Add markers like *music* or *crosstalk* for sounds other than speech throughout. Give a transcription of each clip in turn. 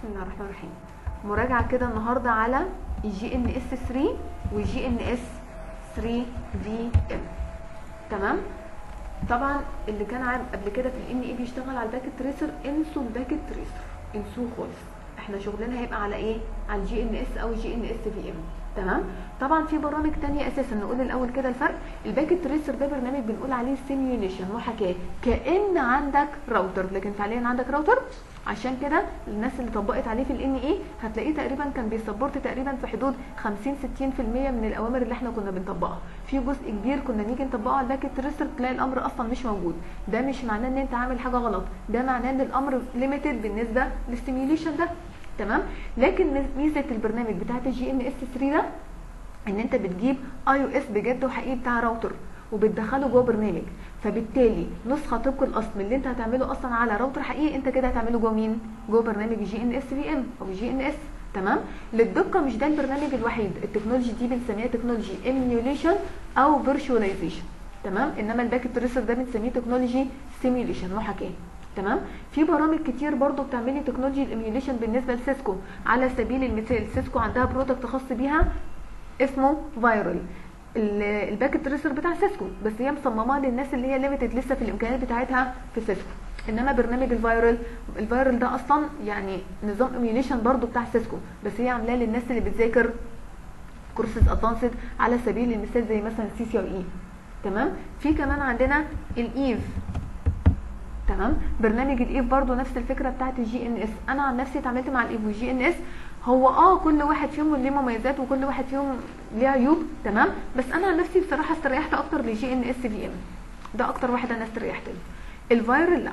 بسم الله الرحمن الرحيم. مراجعة كده النهاردة على ال GNS 3 وال GNS 3 VM. تمام؟ طبعا اللي كان قبل كده في ال NA بيشتغل على ال Packet Tracer انسوا ال Packet Tracer. انسوه خالص. إحنا شغلنا هيبقى على إيه؟ على ال GNS أو ال GNS VM. تمام؟ طبعا في برامج تانية أساسا نقول الأول كده الفرق. ال Packet Tracer ده برنامج بنقول عليه simulation محاكاه كأن عندك راوتر لكن فعليا عندك راوتر عشان كده الناس اللي طبقت عليه في ال NA هتلاقيه تقريبا كان بي support تقريبا في حدود 50 60% من الأوامر اللي إحنا كنا بنطبقها. في جزء كبير كنا نيجي نطبقه على ال Packet Tracer تلاقي الأمر أصلا مش موجود. ده مش معناه إن أنت عامل حاجة غلط. ده معناه إن الأمر limited بالنسبة لل simulation ده. تمام؟ لكن ميزة البرنامج بتاعت ال GNS 3 ده إن أنت بتجيب IOS بجد وحقيقي بتاع راوتر وبتدخله جوه برنامج. فبالتالي نسخة طبق الأصل اللي أنت هتعمله أصلا على راوتر حقيقي أنت كده هتعمله جوه مين؟ جوه برنامج جي ان اس في ام أو جي ان اس تمام؟ للدقة مش ده البرنامج الوحيد. ال technology دي بنسميها technology emulation أو virtualization تمام؟ إنما ال Packet Tracer ده بنسميه technology simulation محاكاه تمام؟ في برامج كتير برضو بتعمل لي technology ال emulation بالنسبة ل Cisco. على سبيل المثال Cisco عندها product خاص بيها اسمه VIRL ال Packet Tracer بتاع Cisco. بس هي مصممة للناس اللي هي limited لسه في الإمكانيات بتاعتها في Cisco. إنما برنامج ال VIRL ال VIRL ده أصلا يعني نظام emulation برضو بتاع Cisco. بس هي عاملاه للناس اللي بتذاكر courses advanced على سبيل المثال زي مثلا ال CCIE تمام؟ في كمان عندنا ال EVE تمام؟ برنامج ال EVE برضو نفس الفكرة بتاعت ال GNS. أنا عن نفسي اتعاملت مع ال EVE وال GNS. هو آه كل واحد فيهم ليه مميزات وكل واحد فيهم ليه عيوب تمام؟ بس أنا عن نفسي بصراحة استريحت أكتر ل GNS VM ده أكتر واحد أنا استريحت له. ال VIRL لا.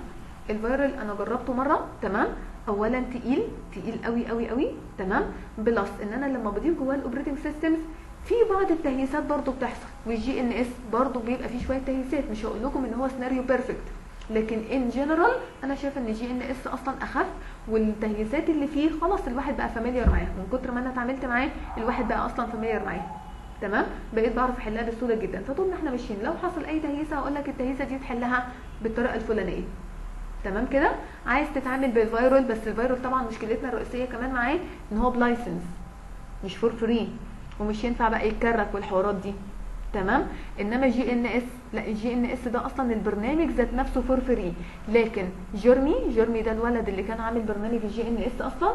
ال VIRL أنا جربته مرة تمام؟ اولا تقيل تقيل قوي قوي قوي تمام؟ plus إن أنا لما بضيف جواه ال operating systems في بعض التهييسات برضو بتحصل. وال GNS برضو بيبقى فيه شوية تهييسات مش هقول لكم إن هو سيناريو perfect لكن in general أنا شايفة إن GNS أصلا أخف والتهييسات اللي فيه خلاص الواحد بقى familiar معاها. من كتر ما أنا اتعاملت معاه الواحد بقى أصلا familiar معاها. تمام؟ بقيت بعرف أحلها بسهولة جدا. فطول ما إحنا ماشيين لو حصل أي تهييسة هقول لك التهييسة دي تحلها بالطريقة الفلانية. تمام كده؟ عايز تتعامل بال VIRL بس ال VIRL طبعا مشكلتنا الرئيسية كمان معاه إن هو ب license مش for free ومش ينفع بقى يتكرك والحوارات دي. تمام؟ إنما GNS لا ال GNS ده أصلا البرنامج ذات نفسه for free لكن جيرمي جيرمي ده الولد اللي كان عامل برنامج ال GNS أصلا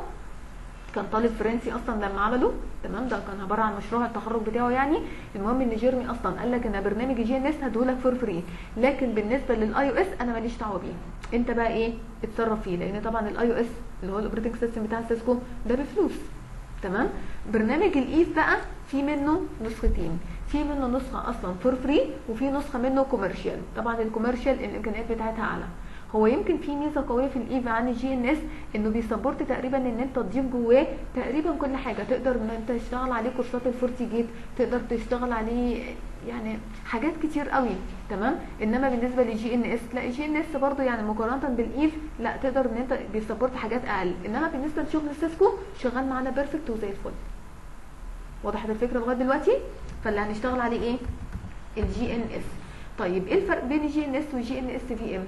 كان طالب فرنسي أصلا لما عمله تمام؟ ده كان عبارة عن مشروع التخرج بتاعه يعني. المهم إن جيرمي أصلا قال لك إن برنامج ال GNS هديهولك for free لكن بالنسبة لل IOS أنا ماليش دعوة بيه. أنت بقى إيه؟ اتصرف فيه. لأن طبعا ال IOS اللي هو ال operating system بتاع سيسكو ده بفلوس. تمام؟ برنامج ال EVE بقى في منه نسختين. في منه نسخة أصلا for free وفي نسخة منه commercial طبعا ال commercial الإمكانيات بتاعتها أعلى. هو يمكن في ميزة قوية في ال EVE عن ال GNS إنه بي support تقريبا إن أنت تضيف جواه تقريبا كل حاجة. تقدر إن أنت تشتغل عليه كورسات ال FortiGate تقدر تشتغل عليه يعني حاجات كتير قوي. تمام؟ إنما بالنسبة لل GNS لا ال GNS برضه يعني مقارنة بال EVE لا تقدر إن أنت بي support حاجات أقل. إنما بالنسبة لشغل سيسكو شغال معانا perfect وزي الفل. وضحت الفكرة لغاية دلوقتي؟ فاللي هنشتغل عليه إيه؟ ال GNS طيب إيه الفرق بين ال GNS وال GNS VM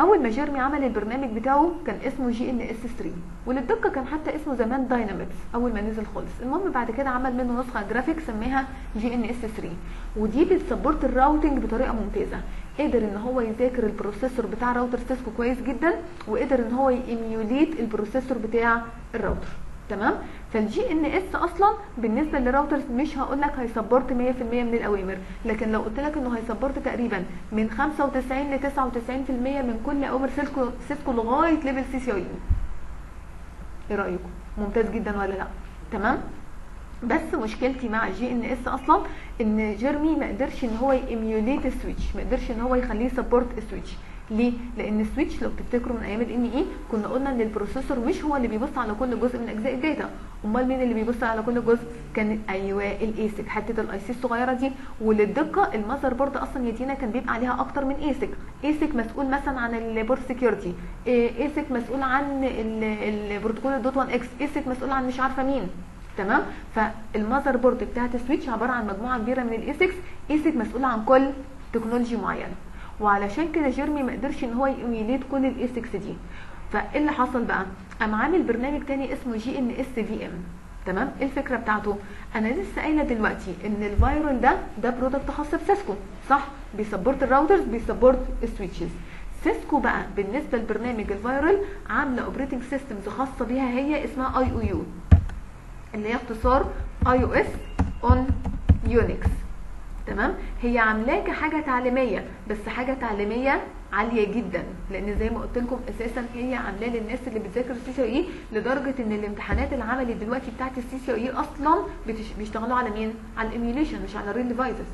أول ما جيرمي عمل البرنامج بتاعه كان اسمه GNS 3 وللدقة كان حتى اسمه زمان Dynamips أول ما نزل خالص. المهم بعد كده عمل منه نسخة جرافيك سماها GNS 3 ودي بت support ال routing بطريقة ممتازة. قدر إن هو يذاكر ال processor بتاع راوتر سيسكو كويس جدا وقدر إن هو ي emulate ال processor بتاع الراوتر تمام؟ فال GNS أصلا بالنسبة لل routers مش هقول لك هي support 100% من الأوامر لكن لو قلت لك إنه هي support تقريبا من 95 ل 99% من كل أوامر سيسكو سيسكو لغاية level CCIE إيه رأيكم؟ ممتاز جدا ولا لأ؟ تمام؟ بس مشكلتي مع ال GNS أصلا إن جيرمي ما قدرش إن هو ي emulate ال switch ما قدرش إن هو يخليه support ال switch ليه؟ لأن ال switch لو تفتكروا من أيام ال NA كنا قلنا إن ال processor مش هو اللي بيبص على كل جزء من أجزاء ال data. أمال مين اللي بيبص على كل جزء؟ كان أيوه ال ASIC حتة ال IC الصغيرة دي. وللدقة ال motherboard أصلا يدينا كان بيبقى عليها أكتر من ASIC ASIC مسؤول مثلا عن ال port security ASIC مسؤول عن البروتوكول ال dot 1 X ASIC مسؤول عن مش عارفة مين. تمام؟ فال motherboard بتاعت ال switch عبارة عن مجموعة كبيرة من ال ASICs ASIC مسؤول عن كل technology معينه وعلشان كده جيرمي ما قدرش إن هو ي emulate كل الاي 6 دي. فإيه اللي حصل بقى؟ قام عامل برنامج تاني اسمه GNS VM تمام؟ إيه الفكرة بتاعته؟ أنا لسه قايلة دلوقتي إن ال VIRL ده ده product خاص بسيسكو صح؟ بيسبورت الراوترز بيسبورت السويتشز. سيسكو بقى بالنسبة لبرنامج ال VIRL عاملة operating systems خاصة بيها هي اسمها IOU اللي هي اختصار IOS on Unix تمام؟ هي عاملاه كحاجه تعليمية بس حاجة تعليمية عالية جدا لأن زي ما قلت لكم أساسا هي عاملاه للناس اللي بتذاكر ال CCIE لدرجة إن الامتحانات العملي دلوقتي بتاعت ال CCIE أصلا. بيشتغلوا على مين؟ على ال emulation مش على ال real devices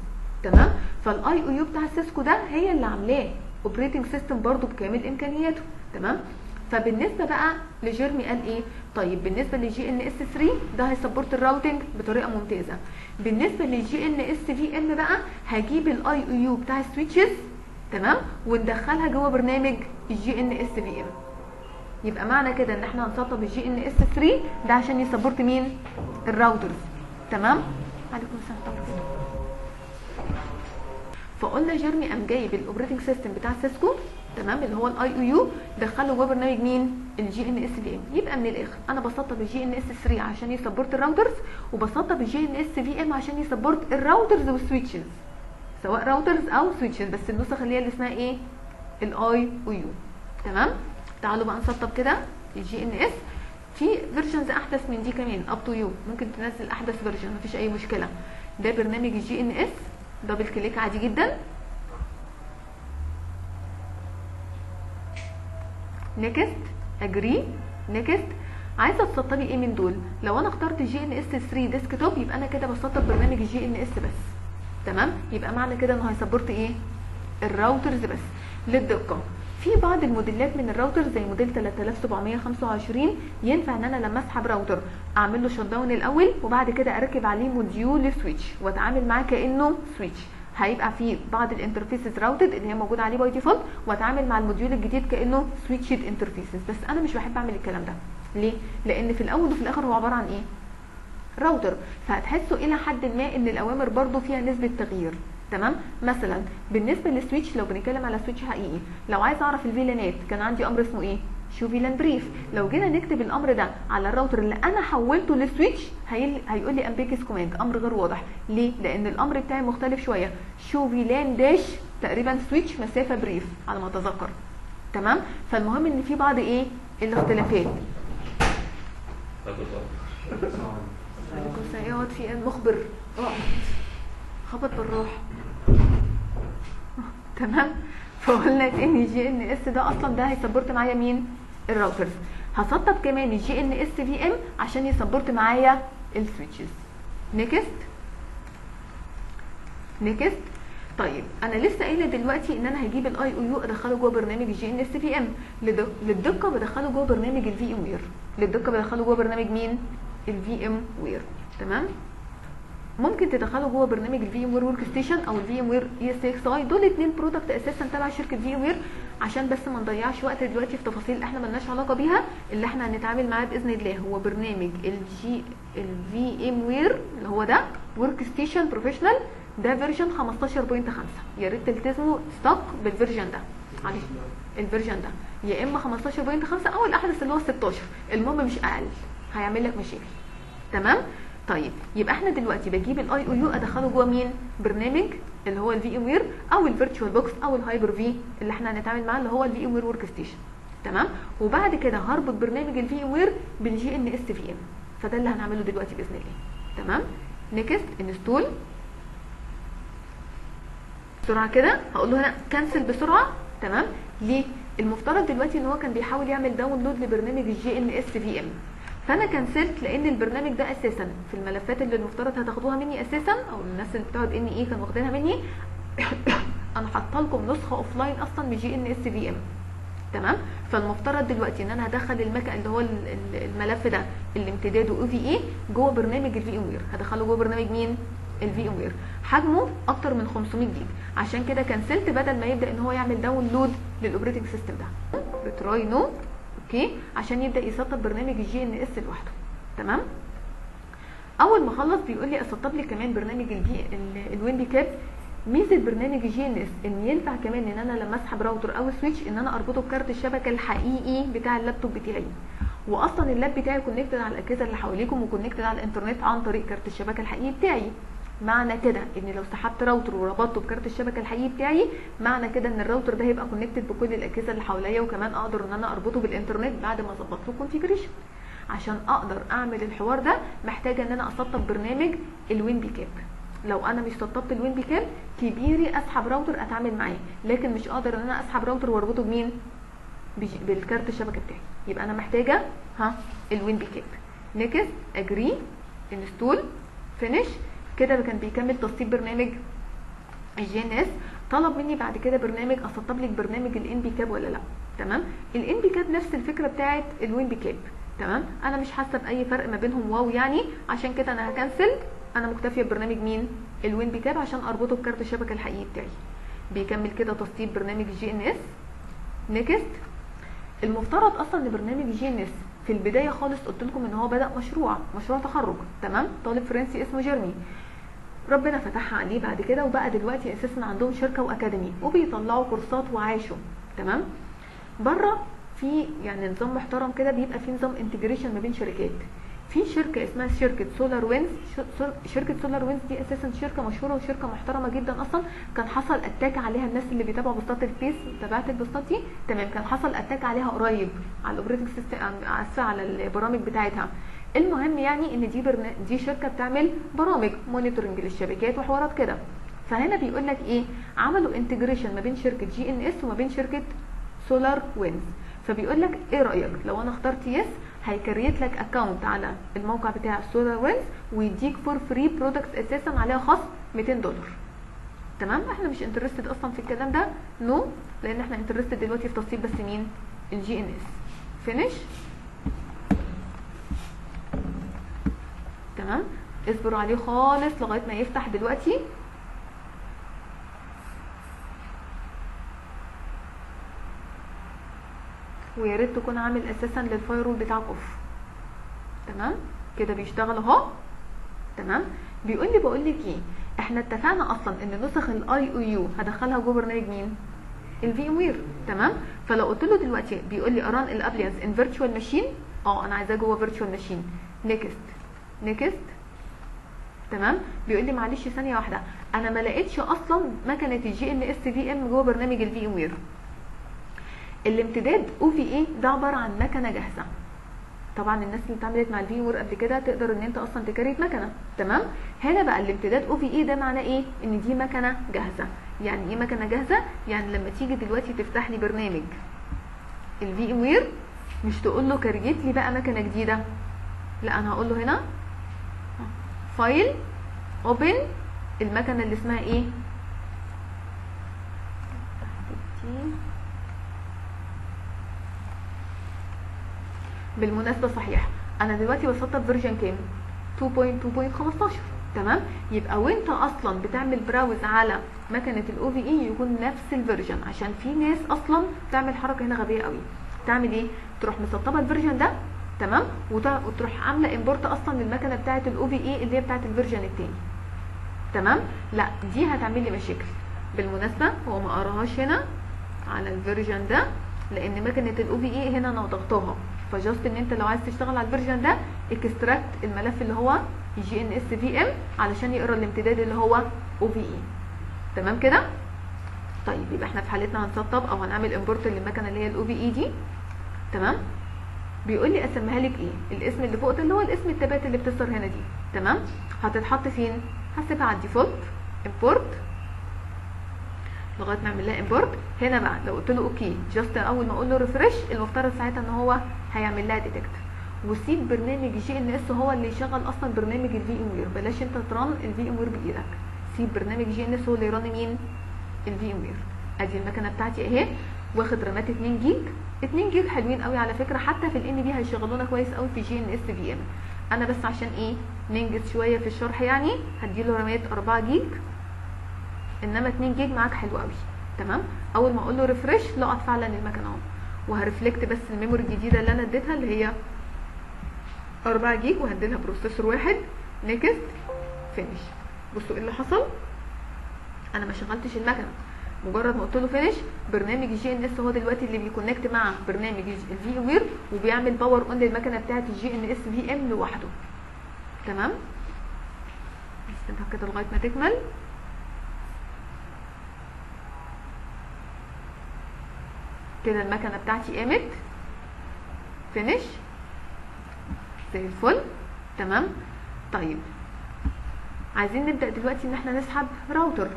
تمام؟ فال IOU بتاع سيسكو ده هي اللي عاملاه. operating system برضو بكامل إمكانياته. تمام؟ فبالنسبة بقى لجيرمي قال إيه؟ طيب بالنسبة لل GNS 3 ده هي support ال routing بطريقة ممتازة. بالنسبة لل GNS VM بقى هجيب ال IOU بتاع ال switches تمام؟ وندخلها جوه برنامج ال GNS VM يبقى معنى كده إن إحنا هنسطب ال GNS 3 ده عشان ي support مين؟ ال routers. تمام؟ عليكم السلام. فقلنا جيرمي قام جايب ال operating system بتاع سيسكو تمام؟ اللي هو ال IOU دخله جوه برنامج مين؟ ال GNS VM يبقى من الآخر. أنا بسطب ال GNS 3 عشان ي support ال routers وبسطب ال GNS VM عشان ي support ال routers وال switches. سواء routers أو switches بس النسخة اللي هي اللي اسمها إيه؟ ال IOU. تمام؟ تعالوا بقى نسطب كده ال GNS. في versions أحدث من دي كمان up to you ممكن تنزل أحدث version مفيش أي مشكلة. ده برنامج ال GNS. Double click عادي جدا. Next agree next عايزة تسطبي إيه من دول؟ لو أنا اخترت GNS 3 desktop يبقى أنا كده بسطب برنامج ال GNS بس. تمام؟ يبقى معنى كده انه هي support إيه؟ ال routers بس. للدقة. في بعض الموديلات من الراوتر زي موديل 3725 ينفع إن أنا لما اسحب راوتر أعمل له shut down الأول وبعد كده أركب عليه module switch وأتعامل معاه كأنه switch هيبقى في بعض ال interfaces routed اللي هي موجودة عليه by default واتعامل مع ال module الجديد كأنه switched interfaces بس أنا مش بحب أعمل الكلام ده. ليه؟ لأن في الأول وفي الآخر هو عبارة عن إيه؟ راوتر فهتحسوا إلى حد ما إن الأوامر برضو فيها نسبة تغيير. تمام؟ مثلا بالنسبة لل switch لو بنتكلم على switch حقيقي لو عايز أعرف ال VLAN ات كان عندي أمر اسمه إيه؟ show vlan brief لو جينا نكتب الأمر ده على الراوتر اللي أنا حولته ل switch. هيقول لي ambiguous command أمر غير واضح. ليه؟ لأن الأمر بتاعي مختلف شوية. show vlan dash تقريبا switch مسافة brief على ما أتذكر. تمام؟ فالمهم إن في بعض إيه؟ الاختلافات. عليكم السلام يقعد في المخبر. اقعد خبط بالراحه تمام؟ فقلنا إن GNS ده أصلا ده هي support معايا مين؟ ال routers. هسطب كمان ال GNS VM عشان ي support معايا ال switches. next؟ next؟ طيب أنا لسه قايلة دلوقتي إن أنا هجيب ال IOU أدخله جوه برنامج ال GNS VM. للدقة بدخله جوه برنامج ال VMware. للدقة بدخله جوه برنامج مين؟ ال VMware. تمام؟ ممكن تدخله جوه برنامج ال VMware Workstation أو الفي ام وير اي اس إكس اي دول اتنين product أساسا تبع شركة VMware عشان بس ما نضيعش وقت دلوقتي في تفاصيل إحنا ملناش علاقة بيها اللي إحنا هنتعامل معاه بإذن الله. هو برنامج الجي ال VMware اللي هو ده Workstation Professional ده version 15.5 يا ريت تلتزموا ستوك بال version ده. معلش ال version ده. يا إما 15.5 أو الأحدث اللي هو 16 المهم مش أقل. هيعمل لك مشاكل. تمام؟ طيب يبقى إحنا دلوقتي بجيب ال IOU أدخله جوه مين؟ برنامج اللي هو ال VMware أو ال VirtualBox أو ال Hyper-V اللي إحنا هنتعامل معاه اللي هو ال VMware Workstation تمام؟ وبعد كده هربط برنامج ال VMware بال GNS VM فده اللي هنعمله دلوقتي بإذن الله. تمام؟ next install بسرعة كده هقول له هنا cancel بسرعة. تمام؟ ليه؟ المفترض دلوقتي إن هو كان بيحاول يعمل download لبرنامج ال GNS VM فأنا cancel ت لأن البرنامج ده أساسا. في الملفات اللي المفترض هتاخدوها مني أساسا أو الناس اللي بتقعد إن إيه كانوا واخدينها مني *coughs* أنا حاطة لكم نسخة offline أصلا من GNS VM. تمام؟ فالمفترض دلوقتي إن أنا هدخل المكان اللي هو الملف ده اللي امتداده OVA جوه برنامج ال VMware هدخله جوه برنامج مين؟ ال VMware حجمه أكتر من 500 جيجا. عشان كده كنسلت بدل ما يبدأ إن هو يعمل داونلود للاوبريتنج سيستم ده. بتراي نو أوكي؟ عشان يبدأ يسطب برنامج الجي ان اس لوحده. تمام؟ أول ما خلص بيقول لي أسطب لي كمان برنامج البي الويندي كاب ميزة برنامج جي ان اس إن ينفع كمان إن أنا لما أسحب راوتر أو سويتش إن أنا أربطه بكارت الشبكة الحقيقي بتاع اللابتوب بتاعي. واصلا اللاب بتاعي كونكتد على الأجهزة اللي حواليكم وكونكتد على الإنترنت عن طريق كارت الشبكة الحقيقي بتاعي. معنى كده إن لو سحبت راوتر وربطته بكارت الشبكة الحقيقي بتاعي معنى كده إن الراوتر ده هيبقى connected بكل الأجهزة اللي حواليا وكمان أقدر إن أنا أربطه بالإنترنت بعد ما أظبط له configuration عشان أقدر أعمل الحوار ده محتاجة إن أنا أسطب برنامج ال WinPcap. لو أنا مش سطبت ال WinPcap كبيري أسحب راوتر أتعامل معاه. لكن مش قادر إن أنا أسحب راوتر وأربطه بمين؟ بالكارت الشبكة بتاعي. يبقى أنا محتاجة ها ال WinPcap. next agree install finish كده كان بيكمل تسطيب برنامج ال GNS طلب مني بعد كده برنامج اسطب لك برنامج ال Npcap ولا لأ؟ تمام؟ ال Npcap نفس الفكرة بتاعت ال WinPcap تمام؟ أنا مش حاسة بأي فرق ما بينهم واو يعني عشان كده أنا ه cancel. أنا مكتفية ببرنامج مين؟ ال WinPcap عشان أربطه بكارت الشبكة الحقيقي بتاعي. بيكمل كده تسطيب برنامج ال GNS next المفترض أصلا إن برنامج GNS في البداية خالص قلت لكم إن هو بدأ مشروع مشروع تخرج. تمام؟ طالب فرنسي اسمه جيرمي. ربنا فتحها عليه بعد كده وبقى دلوقتي أساسا عندهم شركة و academy وبيطلعوا كورسات وعاشوا. تمام؟ بره في يعني نظام محترم كده بيبقى في نظام integration ما بين شركات. في شركة اسمها شركة SolarWinds شركة SolarWinds دي أساسا شركة مشهورة وشركة محترمة جدا أصلا. كان حصل attack عليها الناس اللي بيتابعوا post ات الفيس. تابعت ال post ات دي؟ تمام. كان حصل attack عليها قريب على ال operating system على البرامج بتاعتها. المهم يعني إن دي برنا... دي شركة بتعمل برامج monitoring للشبكات وحوارات كده. فهنا بيقول لك إيه؟ عملوا integration ما بين شركة GNS وما بين شركة SolarWinds فبيقول لك إيه رأيك؟ لو أنا اخترت yes هي create لك account على الموقع بتاع SolarWinds ويديك four free products أساسا عليها خصم 200 دولار. تمام؟ إحنا مش interested أصلا في الكلام ده؟ no no. لأن إحنا interested دلوقتي في تسطيب بس مين؟ ال GNS finish تمام اصبروا عليه خالص لغاية ما يفتح دلوقتي. ويا ريت تكون عامل أساسا لل firewall بتاعك off تمام؟ كده بيشتغل أهو. تمام؟ بيقول لي بقول لك إيه؟ إحنا اتفقنا أصلا إن نسخ ال IOU هدخلها جوه برنامج مين؟ ال VMware تمام؟ فلو قلت له دلوقتي بيقول لي run the appliance in virtual machine آه أنا عايزاه جوه virtual machine next next تمام؟ بيقول لي معلش ثانية واحدة. أنا ما لقيتش أصلا مكنة ال GNS VM جوه برنامج ال VMware الامتداد OVA ده عبارة عن مكنة جاهزة. طبعا الناس اللي اتعاملت مع ال VMware قبل كده تقدر إن أنت أصلا ت create مكنة. تمام؟ هنا بقى الامتداد OVA ده معناه إيه؟ إن دي مكنة جاهزة. يعني إيه مكنة جاهزة؟ يعني لما تيجي دلوقتي تفتح لي برنامج ال VMware مش تقول له create لي بقى مكنة جديدة. لا أنا هقول له هنا file open المكنة اللي اسمها إيه؟ بالمناسبة صحيح. أنا دلوقتي بسطب version كام؟ 2.2.15 تمام؟ يبقى وأنت أصلا بتعمل browse على مكنة ال OVA يكون نفس ال version عشان في ناس أصلا بتعمل حركة هنا غبية قوي. تعمل إيه؟ تروح مسطبة ال version ده تمام؟ وتروح عاملة import أصلا للمكنه بتاعة ال OVA اللي هي بتاعة ال version التاني. تمام؟ لا دي هتعمل لي مشاكل. بالمناسبة هو ما قراهاش هنا على ال version ده لأن مكنة ال OVA هنا أنا ضغطاها ف just إن أنت لو عايز تشتغل على ال version ده extract الملف اللي هو GNS VM علشان يقرأ الامتداد اللي هو OVA تمام كده؟ طيب يبقى إحنا في حالتنا هنسطب أو هنعمل import للمكنة اللي هي ال OVA دي. تمام؟ بيقول لي أسميها لك إيه؟ الاسم اللي فوق ده اللي هو الاسم ال tab اللي بتظهر هنا دي. تمام؟ هتتحط فين؟ هسيبها على ال default. import لغاية ما أعمل لها import هنا بقى لو قلت له okay just أول ما أقول له refresh المفترض ساعتها إن هو هيعمل لها detect وسيب برنامج GNS هو اللي يشغل أصلا برنامج ال VMware بلاش أنت ت run ال VMware بإيدك. سيب برنامج GNS هو اللي ي run مين؟ ال VMware أدي المكنة بتاعتي أهي واخد رامات 2 جيج. 2 جيج حلوين قوي على فكرة حتى في ال NP هيشغلونا كويس قوي في GNS VM أنا بس عشان إيه ننجز شوية في الشرح يعني هديله رامات 4 جيج. إنما 2 جيج معاك حلو قوي. تمام؟ أول ما أقول له refresh لقط فعلا المكنة أهو. وه reflect بس ال memory الجديدة اللي أنا اديتها اللي هي 4 جيج وهديلها processor واحد. next finish بصوا إيه اللي حصل؟ أنا ما شغلتش المكنة. مجرد ما قلت له finish برنامج ال GNS هو دلوقتي اللي بي connect مع برنامج ال VMware وبيعمل power on للمكنة بتاعة ال GNS VM لوحده. تمام؟ نسيبها كده لغاية ما تكمل. كده المكنة بتاعتي قامت. finish زي الفل. تمام؟ طيب. عايزين نبدأ دلوقتي إن إحنا نسحب راوتر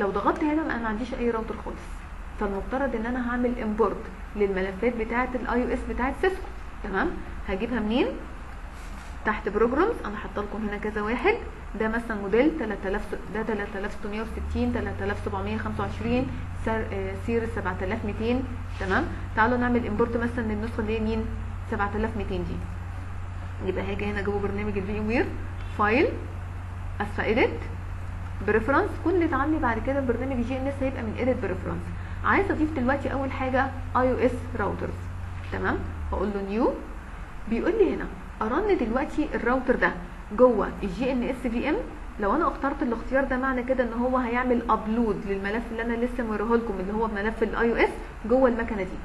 لو ضغطت هنا أنا ما عنديش أي راوتر خالص. فالمفترض إن أنا هعمل import للملفات بتاعة ال IOS بتاعة سيسكو تمام؟ هجيبها منين؟ تحت programs أنا حاطة لكم هنا كذا واحد. ده مثلا موديل 3000 ده 3660 3725 series 7200 تمام؟ تعالوا نعمل import مثلا للنسخة اللي هي مين؟ 7200 دي. يبقى هاجي هنا جوه برنامج ال VMware file اسفه edit preference كل اتعمل بعد كده برنامج GNS هيبقى من edit preference عايز أضيف دلوقتي أول حاجة IOS routers. تمام؟ هقول له new. بيقول لي هنا أ run دلوقتي الراوتر ده جوه ال GNS VM. لو أنا اخترت الاختيار ده معنى كده إن هو هيعمل upload للملف اللي أنا لسه موريه لكم اللي هو ملف ال IOS جوه المكنة دي.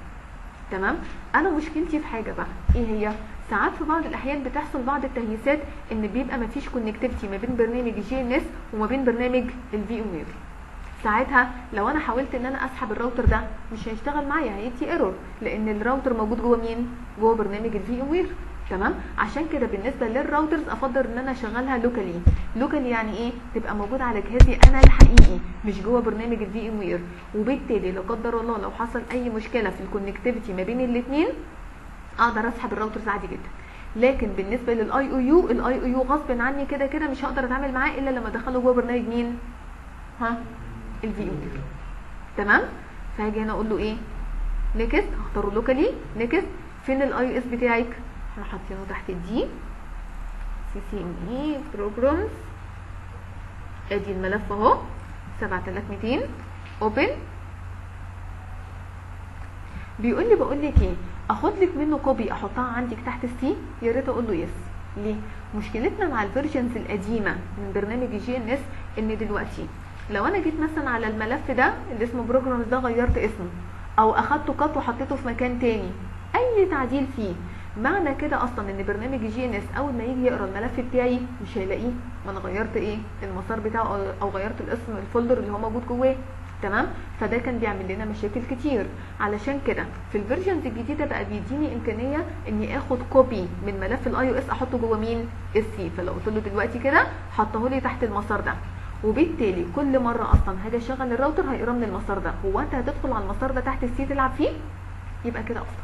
تمام؟ أنا مشكلتي في حاجة بقى. إيه هي؟ ساعات في بعض الأحيان بتحصل بعض التهييسات إن بيبقى مفيش connectivity ما بين برنامج ال GNS وما بين برنامج ال VMware ساعتها لو أنا حاولت إن أنا أسحب الراوتر ده مش هيشتغل معايا هيدي error لأن الراوتر موجود جوه مين؟ جوه برنامج ال VMware تمام؟ عشان كده بالنسبة لل routers أفضل إن أنا أشغلها locally locally يعني إيه؟ تبقى موجودة على جهازي أنا الحقيقي مش جوه برنامج ال VMware وبالتالي لا قدر الله لو حصل أي مشكلة في ال connectivity ما بين الاثنين أقدر اسحب ال routers عادي جدا. لكن بالنسبة لل IOU ال IOU غصب عني كده كده مش هقدر اتعامل معاه إلا لما أدخله جوه برنامج مين؟ ها؟ ال VMware تمام؟ فهاجي هنا أقول له إيه؟ next هختاره locally next فين ال IOS بتاعك؟ إحنا حاطينه تحت ال D CCNA programs أدي الملف أهو. 7200 open بيقول لي بقول لك إيه؟ أخد لك منه copy أحطها عندك تحت ال C يا ريت أقول له yes ليه؟ مشكلتنا مع ال versions القديمة من برنامج GNS إن دلوقتي لو أنا جيت مثلا على الملف ده اللي اسمه programs ده غيرت اسمه أو أخدته cut وحطيته في مكان تاني أي تعديل فيه معنى كده أصلا إن برنامج GNS أول ما يجي يقرأ الملف بتاعي مش هيلاقيه. ما أنا غيرت إيه؟ المسار بتاعه أو غيرت الاسم ال folder اللي هو موجود جواه. تمام؟ فده كان بيعمل لنا مشاكل كتير. علشان كده في ال versions الجديدة بقى بيديني إمكانية إني آخد copy من ملف ال IOS أحطه جوه مين ال C فلو قلت له دلوقتي كده حطه لي تحت المسار ده. وبالتالي كل مرة أصلا هاجي أشغل الراوتر هيقرأ من المسار ده. هو انت هتدخل على المسار ده تحت ال C تلعب فيه يبقى كده افضل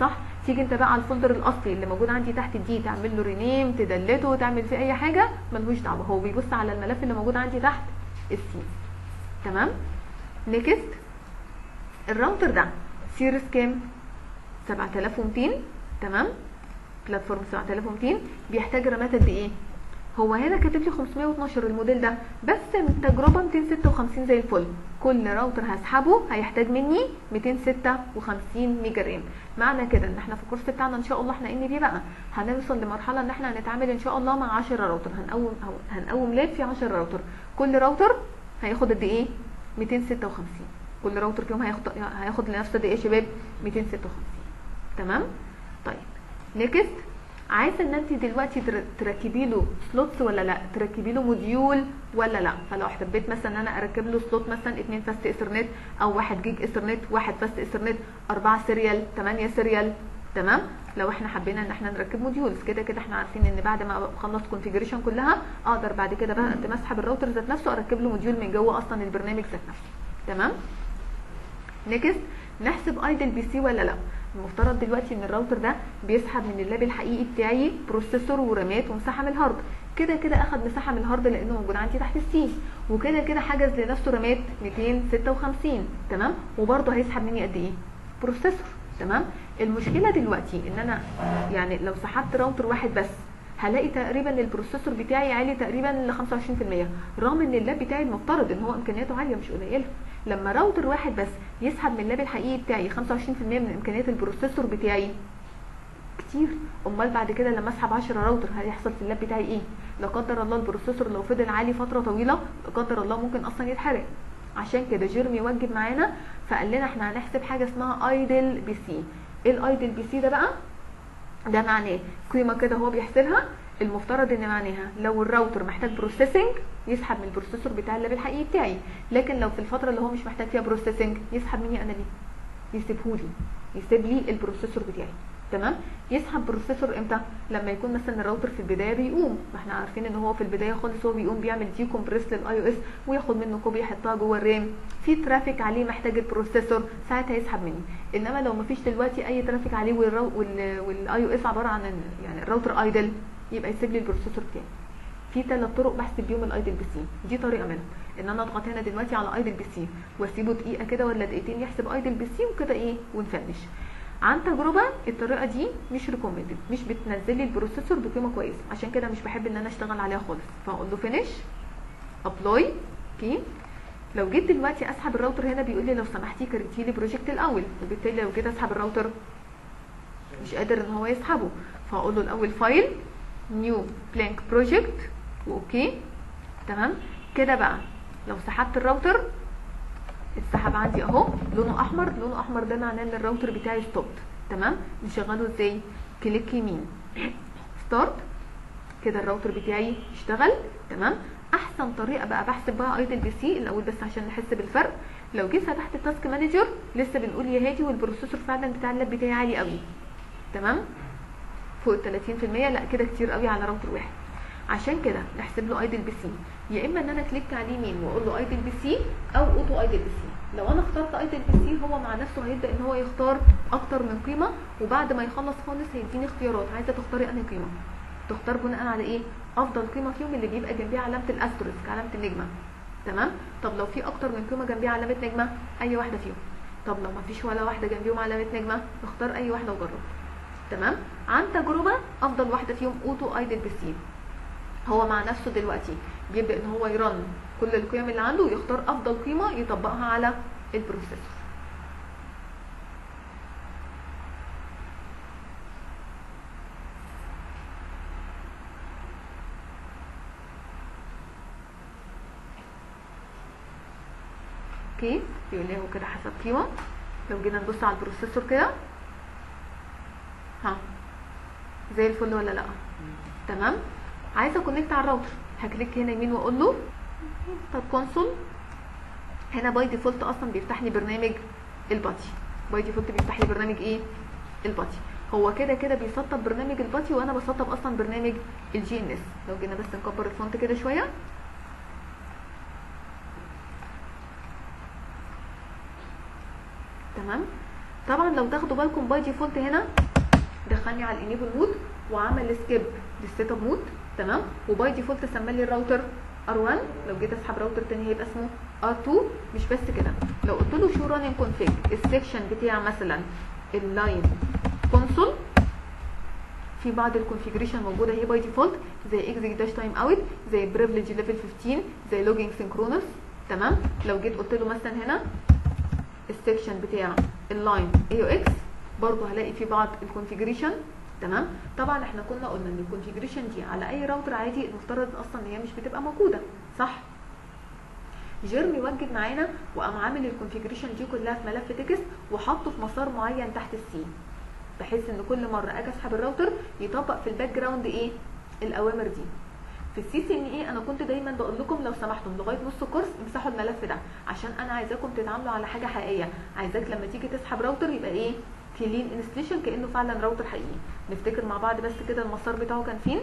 صح؟ تيجي أنت بقى على ال folder الأصلي اللي موجود عندي تحت D تعمل له rename ت delete ه تعمل فيه أي حاجة ملهوش دعوة. هو بيبص على الملف اللي موجود عندي تحت ال C تمام؟ next ال router ده series كام؟ 7200 تمام؟ platform 7200 بيحتاج رامات قد إيه؟ هو هنا كاتب لي 512 الموديل ده بس التجربه 256 زي الفل. كل راوتر هسحبه هيحتاج مني 256 mega RAM. معنى كده إن إحنا في الكورس بتاعنا إن شاء الله إحنا NP بقى. هنوصل لمرحلة إن إحنا هنتعامل إن شاء الله مع 10 راوتر. هنقوم هنقوم lab في 10 راوتر. كل راوتر هياخد قد إيه؟ 256 كل راوتر فيهم هياخد هياخد لنفسه قد إيه يا شباب؟ 256 تمام؟ طيب next عايزة إن انت دلوقتي تركبي له slots ولا لأ؟ تركبي له module ولا لأ؟ فلو حبيت مثلا إن أنا أركب له slot مثلا 2 Fast Ethernet أو 1 Gig Ethernet 1 Fast Ethernet 4 serial 8 serial تمام؟ لو إحنا حبينا ان إحنا نركب modules كده كده إحنا عارفين ان بعد ما اخلص configuration كلها أقدر بعد كده بقى اسحب الراوتر ذات نفسه اركب له module من جوه أصلا البرنامج ذات نفسه. تمام؟ next نحسب idle PC ولا لا. المفترض دلوقتي إن الراوتر ده بيسحب من اللاب الحقيقي بتاعي processor ورامات ومساحة من ال hard كده كده أخد مساحة من ال hard لأنه موجود عندي تحت ال C وكده كده حجز لنفسه رامات 256 تمام؟ وبرده هيسحب مني قد إيه؟ processor تمام؟ المشكلة دلوقتي إن أنا يعني لو سحبت راوتر واحد بس هلاقي تقريبا ال processor بتاعي عالي تقريبا ل 25% رغم إن اللاب بتاعي المفترض إن هو إمكانياته عالية مش قليلة. لما راوتر واحد بس يسحب من اللاب الحقيقي بتاعي 25% من إمكانيات ال processor بتاعي كتير أمال بعد كده لما أسحب 10 راوتر هيحصل في اللاب بتاعي إيه؟ لا قدر الله ال processor لو فضل عالي فترة طويلة لا قدر الله ممكن أصلا يتحرق. عشان كده جيرمي وجب معانا فقال لنا إحنا هنحسب حاجة اسمها idle PC ال idle PC ده بقى ده معناه قيمة كده هو بيحسبها المفترض إن معناها لو الراوتر محتاج processing يسحب من ال processor بتاع اللاب الحقيقي بتاعي لكن لو في الفترة اللي هو مش محتاج فيها processing يسحب مني أنا ليه؟ يسيبهولي يسيب لي ال processor بتاعي. تمام؟ يسحب processor إمتى؟ لما يكون مثلا الراوتر في البداية بيقوم. ما إحنا عارفين إن هو في البداية خالص هو بيقوم بيعمل decompress لل IOS وياخد منه copy يحطها جوه ال RAM. في traffic عليه محتاج ال processor ساعتها يسحب مني. إنما لو ما فيش دلوقتي أي traffic عليه وال IOS عبارة عن يعني الراوتر idle يبقى يسيب لي ال processor بتاعي في ثلاث طرق بحسب بيهم ال idle PC. دي طريقة منهم. إن أنا أضغط هنا دلوقتي على idle PC. وأسيبه دقيقة كده ولا دقيقتين يحسب idle PC وكده إيه ونفنش. عن تجربة الطريقة دي مش recommended مش بتنزل لي ال processor بقيمة كويسة. عشان كده مش بحب إن أنا أشتغل عليها خالص. فأقول له finish apply okay لو جيت دلوقتي أسحب الراوتر هنا بيقول لي لو سمحتي كريتي لي project الأول. وبالتالي لو جيت أسحب الراوتر مش قادر إن هو يسحبه. فأقول له الأول file new blank project و okay تمام؟ كده بقى لو سحبت الراوتر السحب عندي اهو لونه أحمر. لونه أحمر ده معناه إن الراوتر بتاعي stop تمام؟ نشغله إزاي click يمين. start كده الراوتر بتاعي اشتغل. تمام؟ أحسن طريقة بقى بحسب بقى idle PC الأول بس عشان نحس بالفرق. لو جيت فتحت ال Task Manager لسه بنقول يا هادي وال processor فعلا بتاع اللاب بتاعي عالي قوي. تمام؟ فوق ال 30% لا كده كتير قوي على راوتر واحد. عشان كده نحسب له idle PC يا إما إن أنا click عليه يمين وأقول له idle PC أو auto idle PC لو أنا اخترت idle PC هو مع نفسه هيبدأ إن هو يختار أكتر من قيمة وبعد ما يخلص خالص هيديني اختيارات. عايزة تختاري أنهي قيمة؟ تختار بناء على إيه؟ أفضل قيمة فيهم اللي بيبقى جنبيها علامة الاسترسك علامة النجمة. تمام؟ طب لو في أكتر من قيمة جنبيها علامة نجمة أي واحدة فيهم. طب لو ما فيش ولا واحدة جنبيهم علامة نجمة اختار أي واحدة وجرب. تمام؟ عن تجربة أفضل واحدة فيهم أوتو ايدل هو مع نفسه دلوقتي بيبدأ إن هو يرن. كل القيم اللي عنده ويختار أفضل قيمة يطبقها على ال processor. Okay بيقول لي هو كده حسب قيمة. لو جينا نبص على ال processor كده. ها زي الفل ولا لأ؟ تمام. عايزة ا connect على الراوتر. ه click هنا يمين وأقول له طب console هنا by default أصلا بيفتح لي برنامج ال PuTTY by default بيفتح لي برنامج إيه؟ ال PuTTY هو كده كده بيسطب برنامج ال PuTTY وأنا بسطب أصلا برنامج ال GNS لو جينا بس نكبر ال font كده شوية. تمام؟ طبعا لو تاخدوا بالكم by default هنا دخلني على ال enable mode وعمل skip لل setup mode تمام؟ و by default سمى لي الراوتر R1 لو جيت أسحب راوتر تاني هيبقى اسمه R2 مش بس كده. لو قلت له show running config ال section بتاع مثلا ال line console في بعض ال configuration موجودة هي by default زي exec dash timeout زي privilege level 15 زي logging synchronous تمام؟ لو جيت قلت له مثلا هنا ال section بتاع ال line AUX برضه هلاقي في بعض ال configuration تمام؟ طبعا إحنا كنا قلنا إن ال configuration دي على أي راوتر عادي المفترض أصلا إن هي مش بتبقى موجودة صح؟ جيرمي وجب معانا وقام عامل ال configuration دي كلها في ملف text وحطه في مسار معين تحت ال C بحيث إن كل مرة أجي أسحب الراوتر يطبق في ال background إيه؟ الأوامر دي. في ال CCNA أنا كنت دايما بقول لكم لو سمحتم لغاية نص الكورس امسحوا الملف ده عشان أنا عايزاكم تتعاملوا على حاجة حقيقية. عايزاك لما تيجي تسحب راوتر يبقى إيه؟ clean installation كأنه فعلا راوتر حقيقي نفتكر مع بعض بس كده المسار بتاعه كان فين؟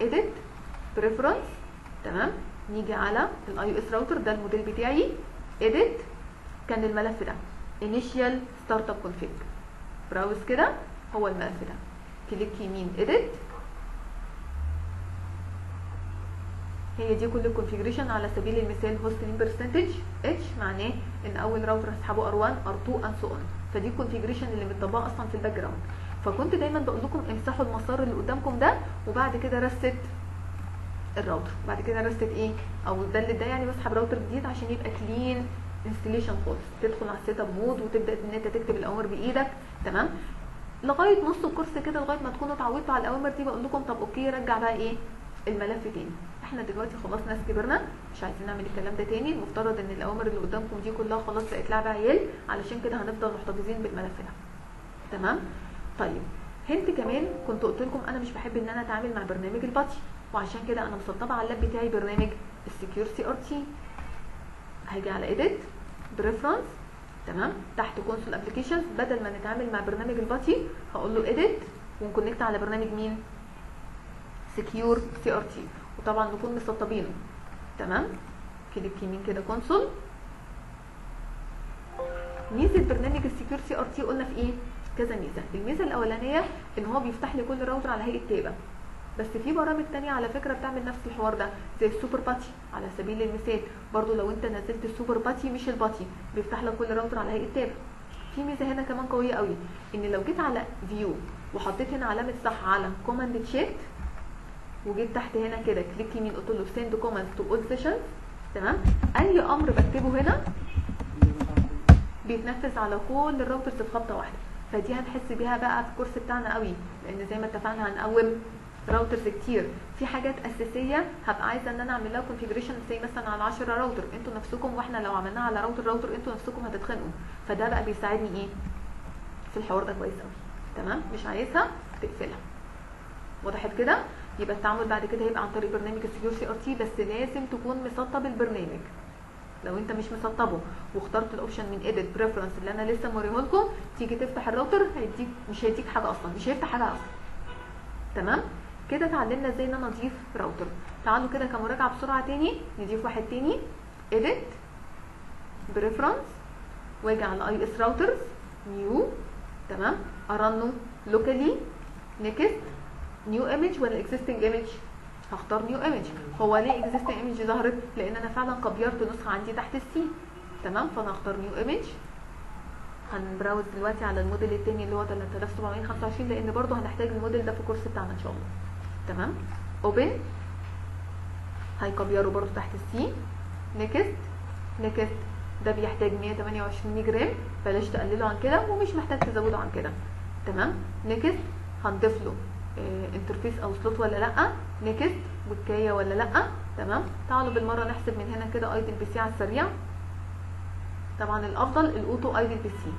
Edit preference تمام؟ نيجي على ال IOS راوتر ده الموديل بتاعي. Edit كان الملف ده. Initial startup config. browse كده هو الملف ده. click يمين edit. هي دي كل ال configuration على سبيل المثال hostname percentage h معناه إن أول راوتر هسحبه R1 R2 and so on فدي ال configuration اللي متطبقه أصلا في ال background فكنت دايما بقول لكم امسحوا المسار اللي قدامكم ده وبعد كده reset الراوتر بعد كده reset إيه؟ أو ده ده يعني بسحب راوتر جديد عشان يبقى clean installation خالص. تدخل على ال setup mode وتبدأ إن أنت تكتب الأوامر بإيدك. تمام؟ لغاية نص الكورس كده لغاية ما تكونوا اتعودتوا على الأوامر دي بقول لكم طب okay رجع بقى إيه؟ الملف تاني. إحنا دلوقتي خلاص ناس كبرنا مش عايزين نعمل الكلام ده تاني. المفترض إن الأوامر اللي قدامكم دي كلها خلاص بقت لعبة عيال علشان كده هنفضل محتفظين بالملف ده تمام؟ طيب هنت كمان كنت قلت لكم أنا مش بحب إن أنا أتعامل مع برنامج ال PuTTY وعشان كده أنا مسطبة على اللاب بتاعي برنامج ال SecureCRT. هاجي على edit preference تمام؟ تحت console applications بدل ما نتعامل مع برنامج ال PuTTY هقول له edit ون connect على برنامج مين؟ SecureCRT. وطبعا نكون مسطبينه تمام؟ click يمين كده console. ميزة برنامج ال SecureCRT قلنا في إيه؟ كذا ميزة. الميزة الأولانية إن هو بيفتح لي كل راوتر على هيئة تابة. بس في برامج تانية على فكرة بتعمل نفس الحوار ده زي ال Super PuTTY على سبيل المثال. برضو لو أنت نزلت ال Super PuTTY مش ال PuTTY بيفتح لك كل راوتر على هيئة tab في ميزة هنا كمان قوية قوي إن لو جيت على view وحطيت هنا علامة صح على command chat وجيت تحت هنا كده click يمين قلت له send command to all sessions تمام؟ أي أمر بكتبه هنا بيتنفذ على كل ال routers في خبطه واحدة. فدي هنحس بيها بقى في الكورس بتاعنا قوي لأن زي ما اتفقنا هنقوم routers كتير. في حاجات أساسية هبقى عايزة إن أنا أعمل لها configuration زي مثلا على 10 راوتر أنتوا نفسكم وإحنا لو عملناها على راوتر راوتر أنتوا نفسكم هتتخانقوا. فده بقى بيساعدني إيه؟ في الحوار ده كويس قوي. تمام؟ مش عايزها تقفلها. وضحت كده؟ يبقى التعامل بعد كده هيبقى عن طريق برنامج ال SecureCRT بس لازم تكون مسطب البرنامج. لو انت مش مسطبه واخترت ال option من edit preference اللي أنا لسه موريه لكم تيجي تفتح الراوتر هيديك مش هيديك حاجة أصلا مش هيفتح حاجة أصلا. تمام؟ كده اتعلمنا إزاي إن أنا أضيف راوتر. تعالوا كده كمراجعة بسرعة تاني نضيف واحد تاني. edit preference واجي على IOS routers new تمام؟ أ run ه locally next new image ولا existing image هختار new image هو ليه existing image ظهرت؟ لأن أنا فعلا copy ت نسخه عندي تحت ال C. تمام؟ فأنا هختار new image هن browse دلوقتي على الموديل التاني اللي هو 3725 لأن برضه هنحتاج الموديل ده في الكورس بتاعنا إن شاء الله. تمام؟ open هي copy ه برضه تحت ال C. next next ده بيحتاج 128 RAM. بلاش تقلله عن كده ومش محتاج تزوده عن كده. تمام؟ next هنضيف له. interface أو slot ولا لأ؟ next okay ولا لأ؟ تمام؟ تعالوا بالمرة نحسب من هنا كده idle PC على السريع. طبعا الأفضل ال auto idle PC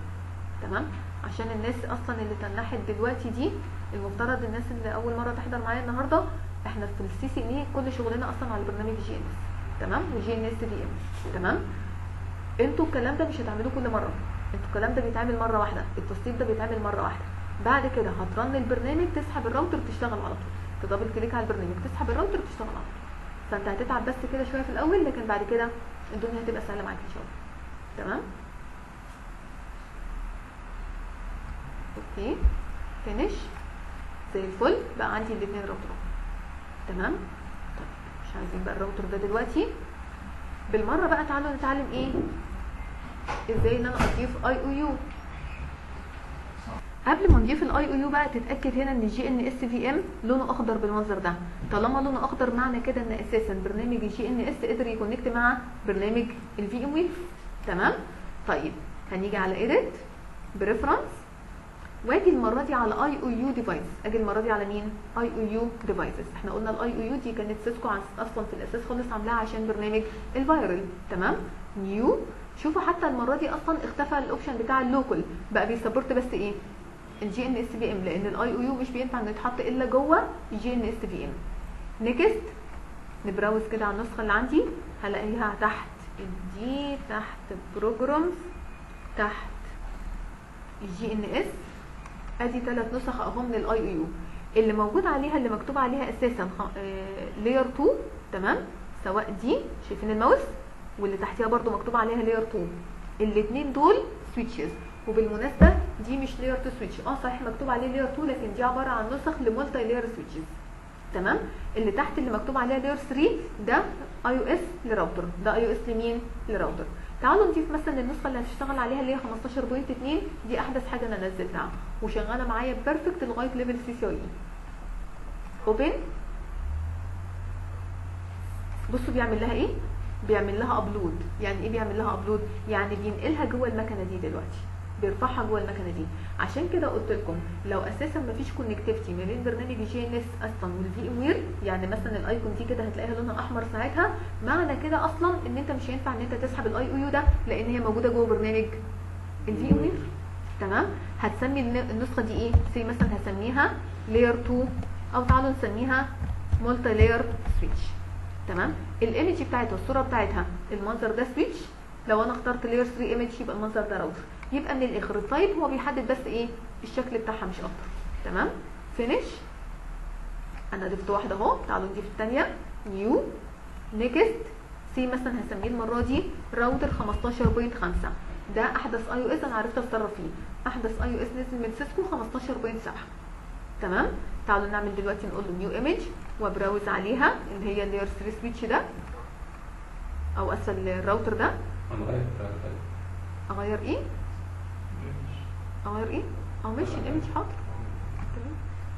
تمام؟ عشان الناس أصلا اللي تنحت دلوقتي دي المفترض الناس اللي أول مرة تحضر معايا النهارده إحنا في ال CCNA كل شغلنا أصلا على برنامج GNS تمام؟ و GNS VM تمام؟ أنتوا الكلام ده مش هتعملوه كل مرة. أنتوا الكلام ده بيتعمل مرة واحدة. التسطيب ده بيتعمل مرة واحدة. بعد كده هت run البرنامج تسحب الراوتر تشتغل على طول. ت double click على البرنامج تسحب الراوتر تشتغل على طول. فانت هتتعب بس كده شوية في الأول لكن بعد كده الدنيا هتبقى سهلة معاك إن شاء الله. تمام؟ okay. finish زي الفل. بقى عندي الاثنين راوتر تمام؟ طيب مش عايزين بقى الراوتر ده دلوقتي. بالمرة بقى تعالوا نتعلم إيه؟ إزاي إن أنا أضيف IOU قبل ما نضيف ال IOU بقى تتأكد هنا إن ال GNS VM لونه أخضر بالمنظر ده. طالما لونه أخضر معنى كده إن أساسا برنامج ال GNS قدر ي connect مع برنامج ال VMware تمام؟ طيب هنيجي على edit preference واجي المرة دي على IOU device أجي المرة دي على مين؟ IOU devices إحنا قلنا ال IOU دي كانت سيسكو أصلا في الأساس خالص عاملاها عشان برنامج ال VIRL تمام؟ new شوفوا حتى المرة دي أصلا اختفى ال option بتاع ال local بقى بي support بس إيه؟ ال GNS VM لأن ال IOU مش بينفع إنه يتحط إلا جوه ال GNS VM next ن browse كده على النسخة اللي عندي. هلاقيها تحت دي تحت programs تحت ال GNS أدي ثلاث نسخ أهو من ال IOU اللي موجود عليها اللي مكتوب عليها أساسا layer 2 تمام؟ سواء دي شايفين الماوس؟ واللي تحتيها برده مكتوب عليها layer 2 الاثنين دول switches وبالمناسبة دي مش layer 2 switch آه صحيح مكتوب عليه layer 2 لكن دي عبارة عن نسخ ل multilayer switches تمام؟ اللي تحت اللي مكتوب عليها layer 3 ده IOS لراوتر ده IOS لمين؟ لراوتر تعالوا نضيف مثلا النسخة اللي هتشتغل عليها اللي هي 15.2 دي أحدث حاجة أنا نزلتها وشغالة معايا perfect لغاية level CCIE open بصوا بيعمل لها إيه؟ بيعمل لها upload يعني إيه بيعمل لها upload يعني بينقلها جوه المكنة دي دلوقتي. بيرفعها جوه المكنة دي. عشان كده قلت لكم لو أساسا مفيش connectivity ما بين برنامج GNS أصلا وال VMware يعني مثلا ال icon دي كده هتلاقيها لونها أحمر ساعتها معنى كده أصلا إن أنت مش هينفع إن أنت تسحب ال IOU ده لأن هي موجودة جوه برنامج ال VMware. تمام؟ هتسمي الن- النسخة دي إيه؟ say مثلا هسميها layer 2 أو تعالوا نسميها multilayer switch تمام ال image بتاعتها الصورة بتاعتها المنظر ده switch لو أنا اخترت layer 3 image يبقى المنظر ده راوتر يبقى من الآخر. ال type هو بيحدد بس إيه؟ الشكل بتاعها مش أكتر. تمام؟ finish أنا ضفت واحدة أهو. تعالوا نضيف الثانية new. next. say مثلا هسميه المرة دي راوتر 15.5 ده أحدث IOS أنا عرفت أتصرف فيه. أحدث IOS نزل من Cisco 15.7 تمام؟ تعالوا نعمل دلوقتي نقول له new image و browse عليها اللي هي ال layer 3 switch ده أو أسفل الراوتر ده. أغير إيه؟ اغير إيه؟ آه ماشي ال image حاضر.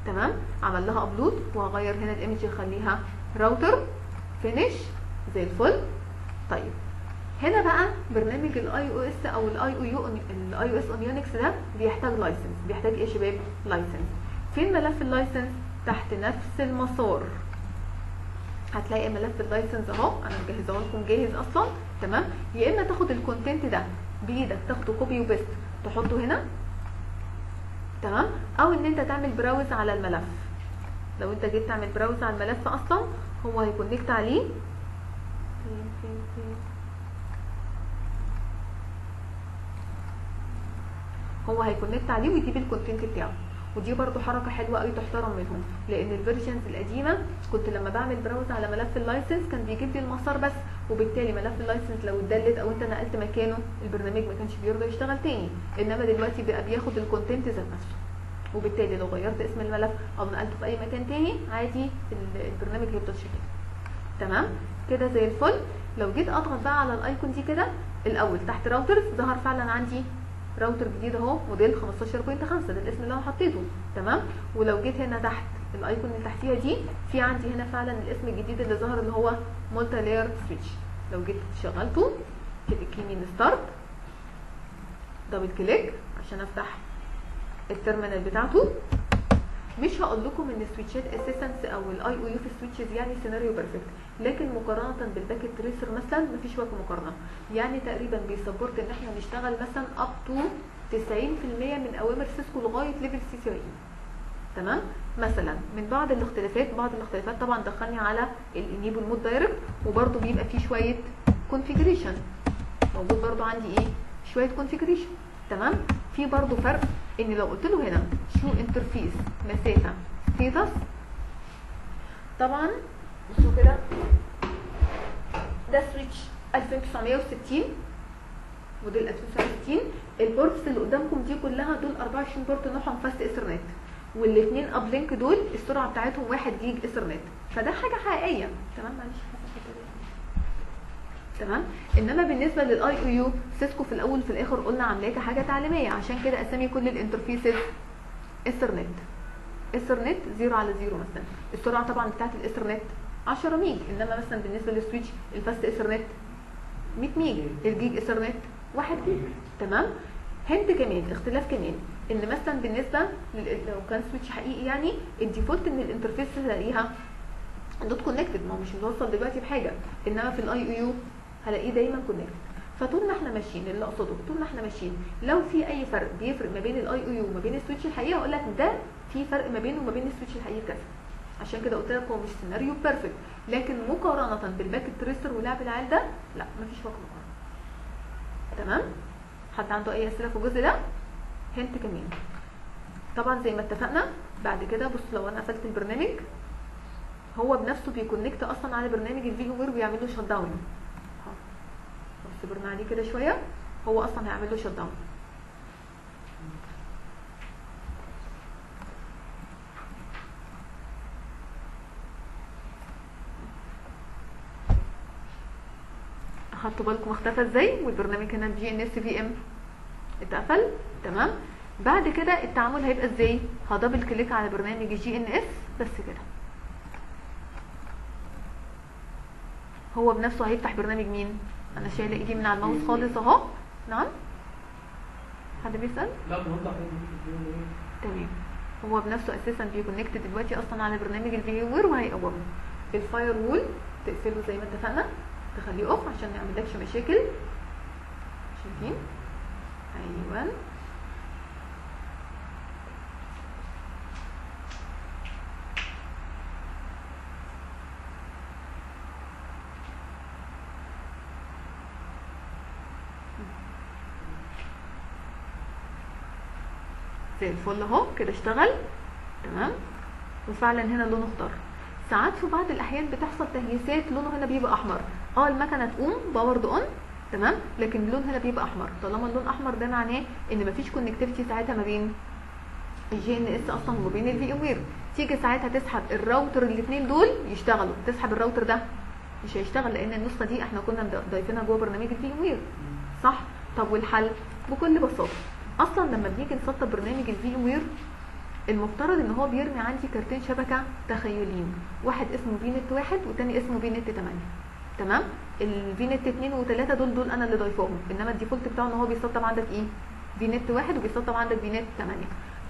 تمام. عمل لها upload وهغير هنا ال image اخليها router finish زي الفل. طيب. هنا بقى برنامج ال IOS أو ال IOU ال IOS on Unix ده بيحتاج license بيحتاج إيه يا شباب؟ license فين ملف ال license تحت نفس المسار. هتلاقي ملف ال license أهو. أنا مجهزة لكم جاهز أصلا. تمام. يا إما تاخد ال content ده بإيدك تاخده copy و paste تحطه هنا. تمام؟ أو إن أنت تعمل browse على الملف. لو أنت جيت تعمل browse على الملف أصلا هو ه connect عليه. هو ه connect عليه ويجيب ال content بتاعه. ودي برضو حركة حلوة قوي تحترم منهم. لأن ال versions القديمة كنت لما بعمل browse على ملف ال license كان بيجيب لي المسار بس وبالتالي ملف ال license لو ات delete أو أنت نقلت مكانه البرنامج ما كانش بيرضى يشتغل تاني. إنما دلوقتي بقى بياخد ال content ذات نفسه. وبالتالي لو غيرت اسم الملف أو نقلته في أي مكان تاني عادي ال- البرنامج هيفضل شغال. تمام؟ كده زي الفل. لو جيت أضغط بقى على ال icon دي كده الأول تحت routers ظهر فعلا عندي راوتر جديد اهو موديل 15.5 ده الاسم اللي أنا حطيته تمام؟ ولو جيت هنا تحت ال icon اللي تحتيها دي في عندي هنا فعلا الاسم الجديد اللي ظهر اللي هو multilayer switch. لو جيت شغلته click يمين start double click عشان افتح ال terminal بتاعته. مش هقول لكم إن ال switchات اساسنس أو ال IOU في ال switches يعني سيناريو perfect لكن مقارنة بال Packet Tracer مثلا مفيش وجه مقارنة. يعني تقريبا بي support إن إحنا نشتغل مثلا up to 90% من أوامر Cisco لغاية level CCIE تمام؟ مثلا من بعض الاختلافات بعض الاختلافات طبعا دخلني على ال enable mode direct وبرده بيبقى فيه شوية configuration موجود برده عندي إيه؟ شوية configuration تمام؟ في برضو فرق إن لو قلت له هنا show interface مسافه status طبعا بصوا كده. ده switch 2960 موديل 2960 ال ports اللي قدامكم دي كلها دول 24 port نوعهم fast ethernet والاثنين uplink دول السرعة بتاعتهم 1 gig ethernet فده حاجة حقيقية. تمام معلش. تمام؟ إنما بالنسبة لل IOU Cisco في الأول في الآخر قلنا عاملاه كحاجه تعليمية. عشان كده أسامي كل ال interfaces ethernet ethernet 0 على 0 مثلا. السرعة طبعا بتاعت الايثرنت 10 meg إنما مثلا بالنسبة لل switch ال fast ethernet 100 meg ال gig ethernet 1 gig تمام؟ hint كمان اختلاف كمان. إن مثلا بالنسبة لو كان switch حقيقي يعني ال default إن ال interface تلاقيها not connected ما هو مش متوصل دلوقتي بحاجة. إنما في ال IOU هلاقيه دايما connected فطول ما إحنا ماشيين اللي أقصده طول ما إحنا ماشيين لو في أي فرق بيفرق ما بين ال IOU وما بين ال switch الحقيقي هقول لك ده في فرق ما بينه وما بين ال switch الحقيقي كذا. عشان كده قلت لك هو مش سيناريو perfect لكن مقارنة بال Packet Tracer ولعب العيال ده لا مفيش وجه مقارنة. تمام؟ حد عنده أي أسئلة في الجزء ده؟ hint كمان طبعا زي ما اتفقنا بعد كده بص لو أنا قفلت البرنامج هو بنفسه بي connect أصلا على برنامج ال VMware ويعمل له shut down بص صبرنا عليه كده شوية. هو أصلا هيعمل له shut down أخدتوا بالكم اختفى إزاي؟ والبرنامج هنا GNS VM. اتقفل. تمام. بعد كده التعامل هيبقى إزاي؟ ه double click على برنامج ال GNS. بس كده. هو بنفسه هيفتح برنامج مين؟ أنا شايلة إيدي من على الماوس خالص أهو. نعم. حد بيسأل؟ لا بنوضح تمام. هو بنفسه أساسا بي connect دلوقتي أصلا على برنامج ال VMware وهيقومه ال firewall تقفله زي ما اتفقنا تخليه off عشان ما يعملكش مشاكل. شايفين؟ أيوه. زي الفل اهو كده اشتغل. تمام؟ وفعلا هنا لونه اخضر ساعات في بعض الأحيان بتحصل تهييسات لونه هنا بيبقى أحمر. آه المكنة تقوم powered on تمام؟ لكن اللون هنا بيبقى أحمر. طالما اللون أحمر ده معناه إن مفيش connectivity ساعتها ما بين ال GNS أصلا وما بين ال VMware تيجي ساعتها تسحب الراوتر الاثنين دول يشتغلوا. تسحب الراوتر ده مش هيشتغل لأن النسخة دي إحنا كنا ضايفينها جوه برنامج ال VMware صح؟ طب والحل؟ بكل بساطة. أصلا لما بنيجي نسطب برنامج ال VMware المفترض إن هو بيرمي عندي كارتين شبكة تخيليين. واحد اسمه VMnet واحد والتاني اسمه VMnet 8 تمام؟ ال VMnet 2 و3 دول دول أنا اللي ضايفاهم إنما ال default بتاعه إن هو بيسطب عندك إيه؟ VMnet واحد وبيسطب عندك VMnet 8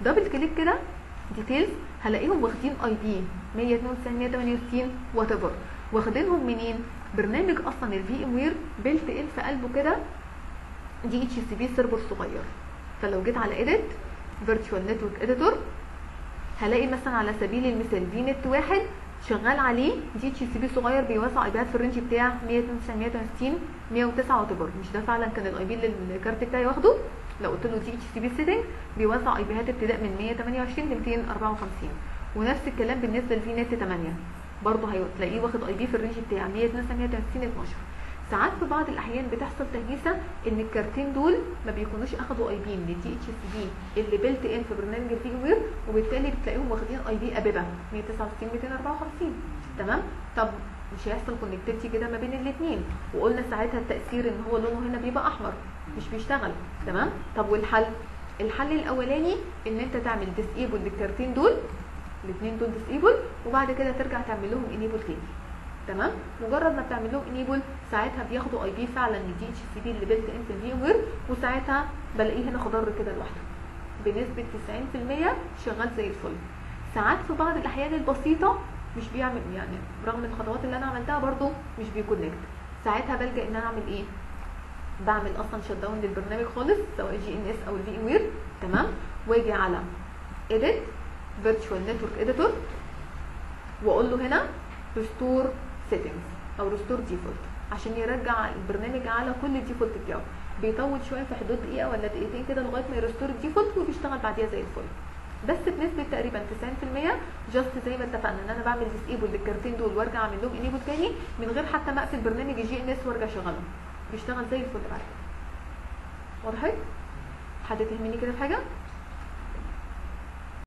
double click كده details هلاقيهم واخدين IP 192 168 whatever واخدينهم منين؟ برنامج أصلا ال VMware built in في قلبه كده DHCP server صغير. فلو جيت على edit virtual network editor هلاقي مثلا على سبيل المثال VMnet واحد شغال عليه DHCP صغير بيوزع IP ات في ال range بتاع 192 160 109 what مش ده فعلا كان ال IP اللي الكارت بتاعي واخده؟ لو قلت له DHCP setting بيوزع IP ات ابتداء من 128 ل 254 ونفس الكلام بالنسبة ل VMnet 8 برضه هتلاقيه واخد IP في ال range بتاع 192 160 12 ساعات في بعض الأحيان بتحصل تهيسة إن الكارتين دول ما بيكونوش أخدوا IP من ال DHCP اللي built in في برنامج ال VMware وبالتالي بتلاقيهم واخدين IP APIPA 169 254 تمام؟ طب مش هيحصل connectivity كده ما بين الاثنين وقلنا ساعتها التأثير إن هو لونه هنا بيبقى أحمر مش بيشتغل. تمام؟ طب والحل؟ الحل الأولاني إن أنت تعمل disable للكارتين دول الاثنين دول disable وبعد كده ترجع تعمل لهم enable تاني. تمام؟ مجرد ما بتعمل لهم enable ساعتها بياخدوا IP فعلا DHCP اللي built in في ال VMware وساعتها بلاقيه هنا خضر كده لوحده. بنسبة 90% شغال زي الفل. ساعات في بعض الأحيان البسيطة مش بيعمل يعني رغم الخطوات اللي أنا عملتها برضو مش بي connect. ساعتها بلجأ إن أنا أعمل إيه؟ بعمل أصلا shutdown للبرنامج خالص سواء GNS أو ال VMware تمام؟ واجي على edit virtual network editor وأقول له هنا restore settings أو restore default. عشان يرجع البرنامج على كل ال default بتاعه. بيطول شوية في حدود دقيقة ولا دقيقتين كده لغاية ما ي restore ال default وبيشتغل بعديها زي الفل. بس بنسبة تقريبا 90% just زي ما اتفقنا إن أنا بعمل disable للكارتين دول وأرجع أعمل لهم enable تاني من غير حتى ما أقفل برنامج ال GNS وأرجع اشغله بيشتغل زي الفل بعد كده. وضحت حد تهمني كده في حاجة؟